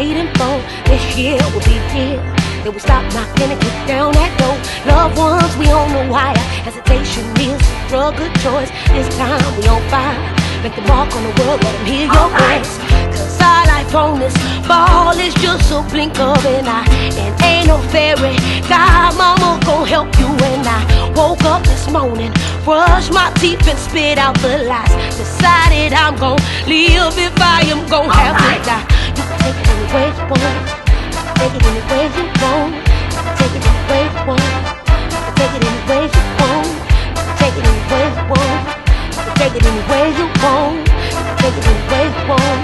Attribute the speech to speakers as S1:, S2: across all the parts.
S1: waiting for. This year will be here. That we stop knocking and kick down that door. Loved ones, we on the wire. Hesitation is a of choice. This time we on fire. Make the mark on the world, let them hear your voice. Cause our life on this ball is just a blink of an eye. And ain't no fairy. God, mama gon' help you and I. Woke up this morning, brushed my teeth and spit out the lies. Decided I'm gon' live if I am gon' have to die. Take it any way you want. Take it any way you want. Take it any way you want. Take it any way you want. Take it any way you want. Take it any way you want.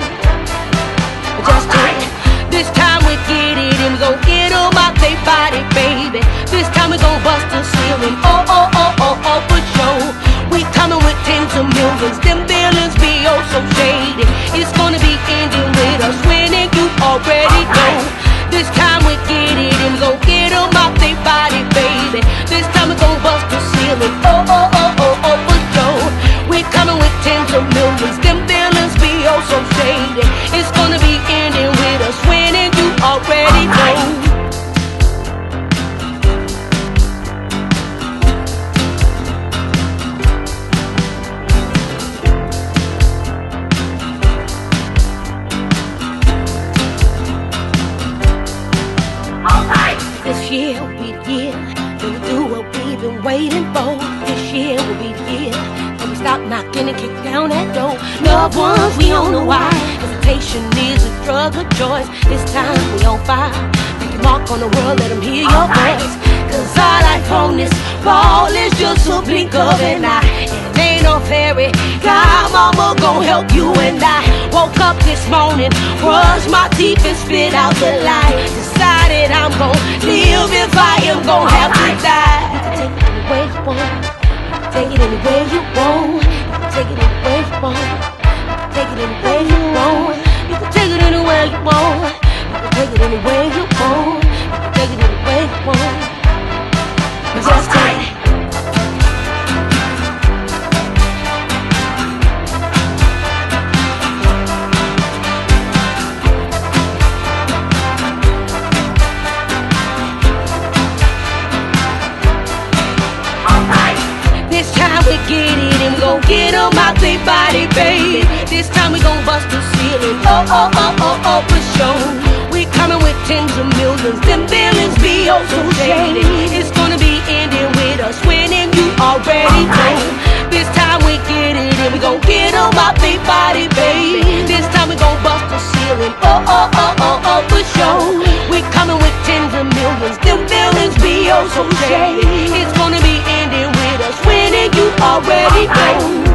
S1: Just it. This time we get it we gon' get 'em body, baby. This time we gon' bust ceiling. Oh, This year will be the year we do what we've been waiting for. This year will be the year we stop knocking and kick down that door. Loved ones, we on the wire. Hesitation is a drug of choice. This time we on fire. Make your mark on the world, let them hear your voice. Cause our life on this ball is just a blink of an eye. And ain't no fairy. God, mama gon' help you and I. Woke up this morning, brushed my teeth and spit out the light. Decided I'm gon' live if I am gon' have to die. You can take it any way you want. Take it any way you want. Take it any way you want. You can take it any way you want. We get it and we gon' get 'em out they body, baby. This time we gon' bust the oh, ceiling. Oh, oh, oh, oh, oh, for sure. We coming with tens of millions. Them billions be oh so shady. It's gonna be ending with us winning. You already know. This time we get it and we gon' get 'em out they body, baby. This time we gon' bust the oh, ceiling. Oh, oh, oh, oh, oh, for sure. We coming with tens of millions. Them billions be oh so shady. Already know.